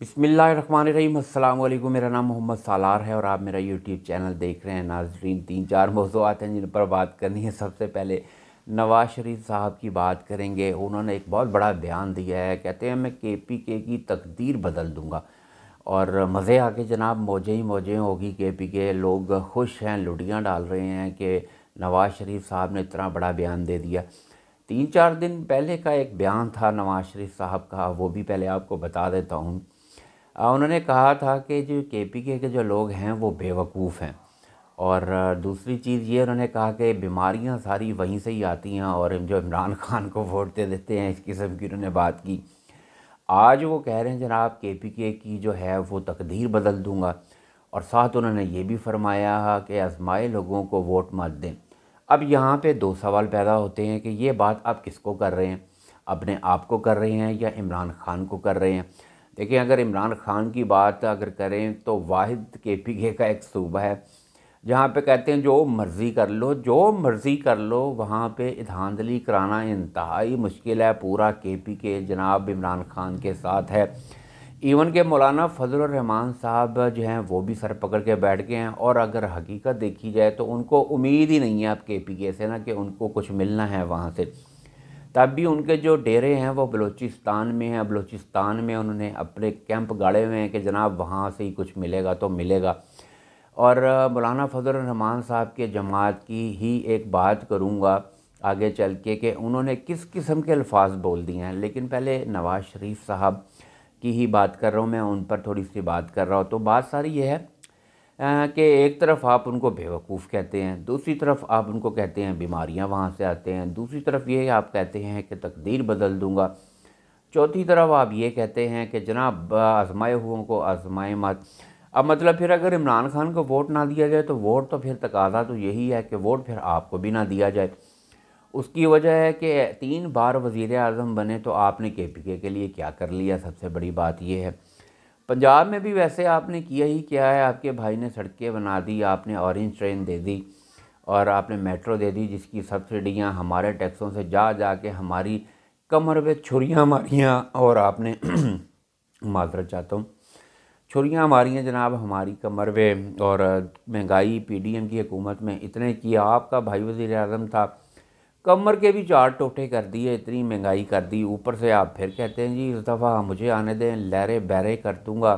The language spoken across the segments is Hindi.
बिसमीम मेरा नाम मोहम्मद सालार है और आप मेरा यूट्यूब चैनल देख रहे हैं नाजरीन। तीन चार मौजूद हैं जिन पर बात करनी है। सबसे पहले नवाज़ शरीफ साहब की बात करेंगे। उन्होंने एक बहुत बड़ा बयान दिया है। कहते हैं, मैं के पी के की तकदीर बदल दूँगा। और मज़े आके जनाब, मौजें ही मौजें होगी के पी के लोग खुश हैं लुटियाँ डाल रहे हैं कि नवाज़ शरीफ साहब ने इतना बड़ा बयान दे दिया। तीन चार दिन पहले का एक बयान था नवाज़ शरीफ साहब का। वो भी पहले आपको बता देता हूँ। उन्होंने कहा था कि जो के पी के जो लोग हैं, वो बेवकूफ़ हैं। और दूसरी चीज़ ये उन्होंने कहा कि बीमारियाँ सारी वहीं से ही आती हैं और जो इमरान खान को वोट दे देते हैं, इस किस्म की उन्होंने बात की। आज वो कह रहे हैं, जनाब के पी के की जो है, वो तकदीर बदल दूँगा। और साथ उन्होंने ये भी फरमाया कि आजमाए लोगों को वोट मत दें। अब यहाँ पे दो सवाल पैदा होते हैं कि ये बात आप किसको कर रहे हैं? अपने आप को कर रहे हैं या इमरान खान को कर रहे हैं? देखिए, अगर इमरान खान की बात अगर करें तो वाहिद के पी के का एक सूबा है, जहाँ पे कहते हैं, जो मर्ज़ी कर लो, जो मर्ज़ी कर लो, वहाँ पे धांधली कराना इंतहाई मुश्किल है। पूरा के पी के जनाब इमरान खान के साथ है। इवन के मौलाना फजलरहमान साहब जो हैं, वो भी सर पकड़ के बैठ गए हैं, और अगर हकीकत देखी जाए तो उनको उम्मीद ही नहीं है अब के पी के से ना कि उनको कुछ मिलना है वहाँ से। तब भी उनके जो डेरे हैं वो बलूचिस्तान में हैं, बलूचिस्तान में उन्होंने अपने कैंप गाड़े हुए हैं कि जनाब वहाँ से ही कुछ मिलेगा तो मिलेगा। और मौलाना फजल रहमान साहब के जमात की ही एक बात करूँगा आगे चल के कि उन्होंने किस किस्म के अल्फाज बोल दिए हैं। लेकिन पहले नवाज़ शरीफ साहब की ही बात कर रहा हूँ, मैं उन पर थोड़ी सी बात कर रहा हूँ। तो बात सारी ये है कि एक तरफ़ आप उनको बेवकूफ़ कहते हैं, दूसरी तरफ़ आप उनको कहते हैं बीमारियाँ वहाँ से आते हैं, दूसरी तरफ़ ये आप कहते हैं कि तकदीर बदल दूँगा। चौथी तरफ़ आप ये कहते हैं कि जनाब, आजमाए हुओं को आजमाए मत। अब मतलब फिर अगर इमरान खान को वोट ना दिया जाए तो वोट तो फिर तकाजा तो यही है कि वोट फिर आपको भी ना दिया जाए। उसकी वजह है कि तीन बार वज़ी अजम बने तो आपने के पी के लिए क्या कर लिया? सबसे बड़ी बात यह है। पंजाब में भी वैसे आपने किया ही क्या है? आपके भाई ने सड़कें बना दी, आपने ऑरेंज ट्रेन दे दी और आपने मेट्रो दे दी जिसकी सब्सिडियाँ हमारे टैक्सों से जा जा के हमारी कमर पे छुरियाँ मारियाँ और आपने माजरत चाहता हूँ। छुरियाँ मारियाँ जनाब हमारी कमर पे और महँगाई पीडीएम की हुकूमत में इतने की आपका भाई वज़ी अजम था कमर के भी चार टोटे कर दिए इतनी महँगाई कर दी। ऊपर से आप फिर कहते हैं जी इस दफ़ा मुझे आने दें लहरे बहरे कर दूँगा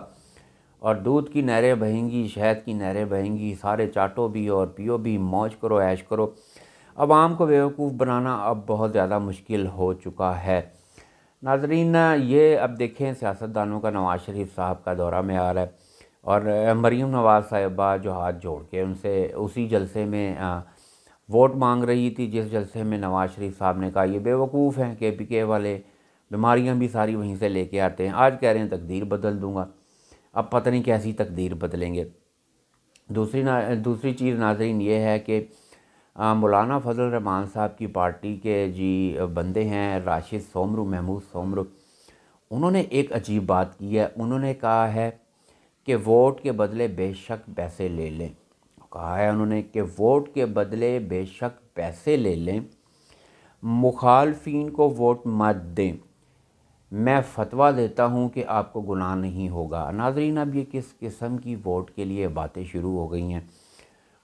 और दूध की नहरें बहेंगी शहद की नहरें बहेंगी सारे चाटो भी और पियो भी मौज करो ऐश करो। आवाम को बेवकूफ़ बनाना अब बहुत ज़्यादा मुश्किल हो चुका है। नाजरीन ये अब देखें सियासतदानों का नवाज़ शरीफ साहब का दौरा में आ रहा है और मरीम नवाज़ साहिबा जो हाथ जोड़ के उनसे उसी जलसे में आ, वोट मांग रही थी, जिस जलसे में नवाज़ शरीफ साहब ने कहा, ये बेवकूफ़ हैं के पी के वाले। बीमारियाँ भी सारी वहीं से लेके आते हैं। आज कह रहे हैं, तकदीर बदल दूँगा। अब पता नहीं कैसी तकदीर बदलेंगे। दूसरी ना, दूसरी चीज़ नाजरीन ये है कि मौलाना फजल रहमान साहब की पार्टी के जी बंदे हैं, राशिद सोमरू, महमूद सोमरू। उन्होंने एक अजीब बात की है। उन्होंने कहा है कि वोट के बदले बेशक पैसे ले लें। कहा है उन्होंने कि वोट के बदले बेशक पैसे ले लें मुखालफी को वोट मत दें। मैं फतवा देता हूँ कि आपको गुनाह नहीं होगा। नाजरीन, अब ये किस किस्म की वोट के लिए बातें शुरू हो गई हैं?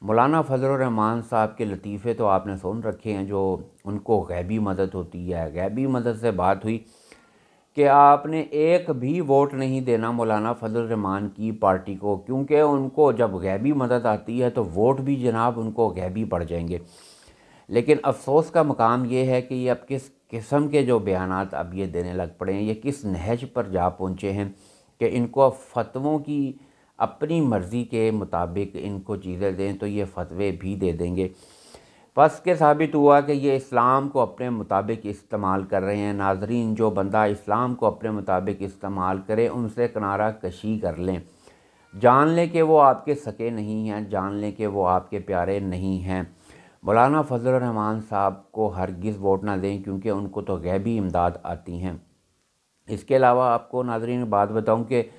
मौलाना फजलरहमान साहब के लतीफ़े तो आपने सुन रखे हैं, जो उनको गैबी मदद होती है। गैबी मदद से बात हुई। कि आपने एक भी वोट नहीं देना मौलाना फजल रहमान की पार्टी को, क्योंकि उनको जब गैबी मदद आती है तो वोट भी जनाब उनको गैबी पड़ जाएँगे। लेकिन अफसोस का मकाम ये है कि ये अब किस किस्म के जो बयान अब ये देने लग पड़े हैं, ये किस नहज पर जा पहुँचे हैं कि इनको अब फतवों की अपनी मर्ज़ी के मुताबिक इनको चीज़ें दें तो ये फतवे भी दे देंगे। बस के साबित हुआ कि ये इस्लाम को अपने मुताबिक इस्तेमाल कर रहे हैं। नाजरीन, जो बंदा इस्लाम को अपने मुताबिक इस्तेमाल करे, उनसे किनारा कशी कर लें। जान लें कि वो आपके सके नहीं हैं, जान लें कि वो आपके प्यारे नहीं हैं। मौलाना फजल रहमान साहब को हरगिज़ वोट ना दें, क्योंकि उनको तो गैबी इमदाद आती हैं। इसके अलावा आपको नाजरीन बात बताऊँ कि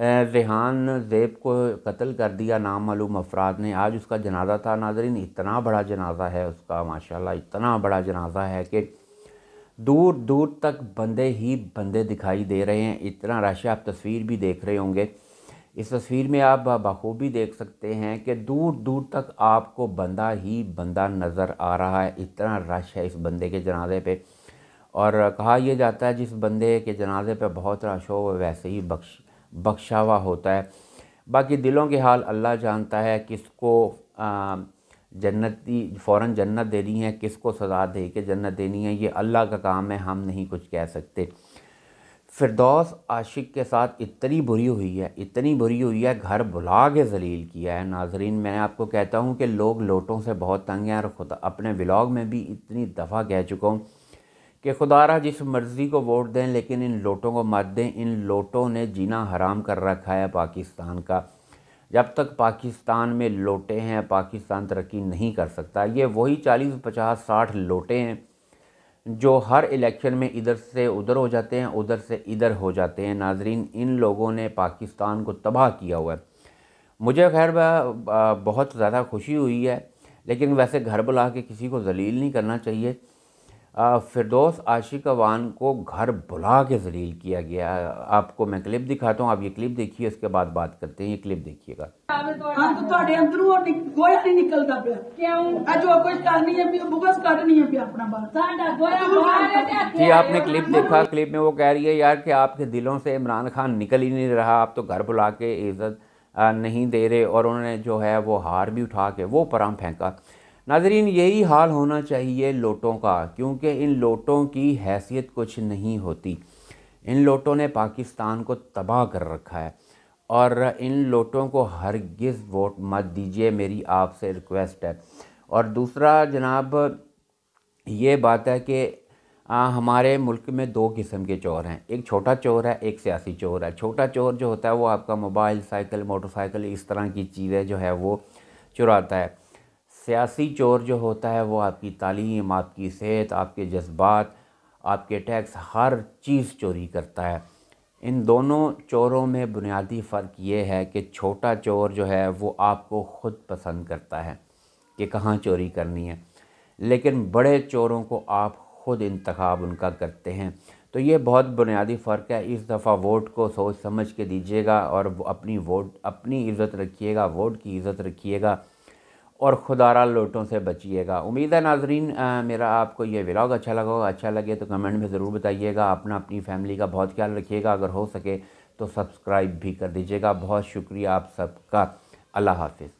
रेहान ज़ेब को कत्ल कर दिया नामालूम अफराद ने। आज उसका जनाजा था। नाजरीन, इतना बड़ा जनाजा है उसका, माशाल्लाह, इतना बड़ा जनाजा है कि दूर दूर तक बंदे ही बंदे दिखाई दे रहे हैं। इतना रश आप तस्वीर भी देख रहे होंगे। इस तस्वीर में आप बखूबी देख सकते हैं कि दूर दूर तक आपको बंदा ही बंदा नज़र आ रहा है। इतना रश है इस बंदे के जनाजे पे। और कहा यह जाता है, जिस बंदे के जनाजे पे बहुत रश हो वैसे ही बख्श बख्शावा होता है। बाकी दिलों के हाल अल्लाह जानता है किसको जन्नती फ़ौर जन्नत देनी है, किसको सज़ा दे के जन्नत देनी है, ये अल्लाह का काम है, हम नहीं कुछ कह सकते। फ़िरदौस आशिक के साथ इतनी बुरी हुई है, इतनी बुरी हुई है, घर बुला के जलील किया है। नाजरीन, मैं आपको कहता हूँ कि लोग लोटों से बहुत तंग हैं और खुद, अपने ब्लॉग में भी इतनी दफ़ा कह चुका हूँ। कि खुदारा जिस मर्ज़ी को वोट दें, लेकिन इन लोटों को मत दें। इन लोटों ने जीना हराम कर रखा है पाकिस्तान का। जब तक पाकिस्तान में लोटे हैं, पाकिस्तान तरक्की नहीं कर सकता। ये वही चालीस, पचास, साठ लोटे हैं जो हर इलेक्शन में इधर से उधर हो जाते हैं, उधर से इधर हो जाते हैं। नाजरीन, इन लोगों ने पाकिस्तान को तबाह किया हुआ है। मुझे खैर बहुत ज़्यादा खुशी हुई है, लेकिन वैसे घर बुला के किसी को जलील नहीं करना चाहिए। फ़िरदौस आशिक अवान को घर बुला के जलील किया गया आपको मैं क्लिप दिखाता हूँ आप ये क्लिप देखिए उसके बाद बात करते हैं ये क्लिप देखिएगा। जी आपने क्लिप देखा क्लिप में वो कह रही है यार कि आपके दिलों से इमरान खान निकल ही नहीं रहा आप तो घर बुला के इज़्ज़त नहीं दे रहे। और उन्होंने जो है वो हार भी उठा के वो पराम फेंका। नाजरीन यही हाल होना चाहिए लोटों का क्योंकि इन लोटों की हैसियत कुछ नहीं होती। इन लोटों ने पाकिस्तान को तबाह कर रखा है। और इन लोटों को हरगिज़ वोट मत दीजिए मेरी आपसे रिक्वेस्ट है। और दूसरा जनाब ये बात है कि आ, हमारे मुल्क में दो किस्म के चोर हैं। एक छोटा चोर है एक सियासी चोर है। छोटा चोर जो होता है वो आपका मोबाइल साइकिल मोटरसाइकिल इस तरह की चीज़ें जो है वो चुराता है। सियासी चोर जो होता है, वो आपकी तालीम, आपकी सेहत, आपके जज्बात, आपके टैक्स, हर चीज़ चोरी करता है। इन दोनों चोरों में बुनियादी फ़र्क ये है कि छोटा चोर जो है, वो आपको ख़ुद पसंद करता है कि कहाँ चोरी करनी है। लेकिन बड़े चोरों को आप ख़ुद इंतखब उनका करते हैं। तो ये बहुत बुनियादी फ़र्क है। इस दफ़ा वोट को सोच समझ के दीजिएगा और अपनी वोट, अपनी इज़्ज़त रखिएगा, वोट की इज़्ज़त रखिएगा। और खुदारा लोटों से बचिएगा। उम्मीद है नाजरीन मेरा आपको ये व्लॉग अच्छा लगा होगा। अच्छा लगे तो कमेंट में ज़रूर बताइएगा। अपना अपनी फैमिली का बहुत ख्याल रखिएगा। अगर हो सके तो सब्सक्राइब भी कर दीजिएगा। बहुत शुक्रिया आप सबका। अल्लाह हाफिज़।